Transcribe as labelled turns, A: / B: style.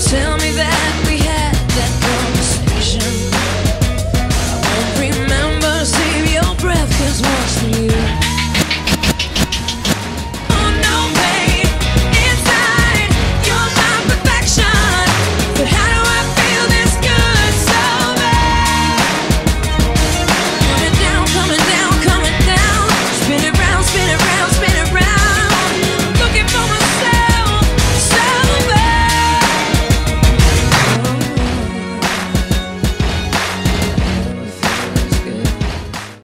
A: tell me that